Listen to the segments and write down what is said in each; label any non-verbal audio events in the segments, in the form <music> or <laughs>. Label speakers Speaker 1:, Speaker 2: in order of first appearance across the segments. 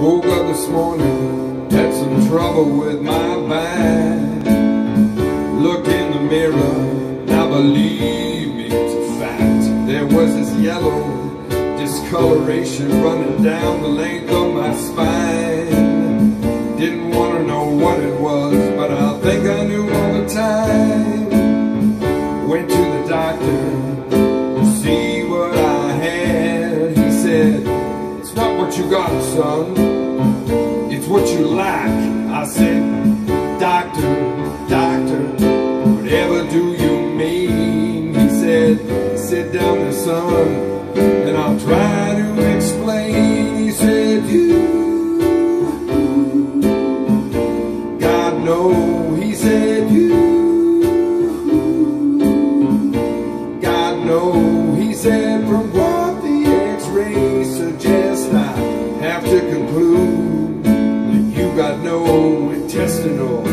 Speaker 1: Woke up this morning, had some trouble with my back. Looked in the mirror, now believe me, it's a fact. There was this yellow discoloration running down the length of my spine. Didn't want to know what it was, but I think I knew all the time. Went to the doctor to see what I had. He said, It's not what you got, son, what you lack. I said, Doctor, doctor, whatever do you mean? He said, Sit down there, son, and I'll try to explain. He said, You God no, he said got no intestinal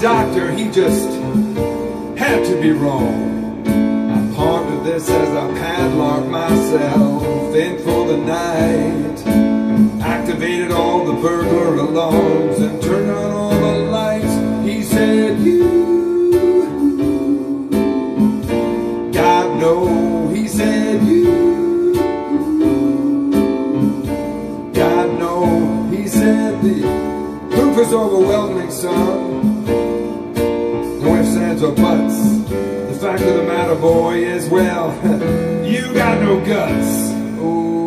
Speaker 1: doctor, he just had to be wrong. I pondered this as I padlocked myself in for the night. Activated all the burglar alarms and turned on all the lights. He said, You, God, no, he said, You. God no, he said the proof is overwhelming, son. Ands, or buts. The fact of the matter, boy, is well, <laughs> you got no guts. Oh,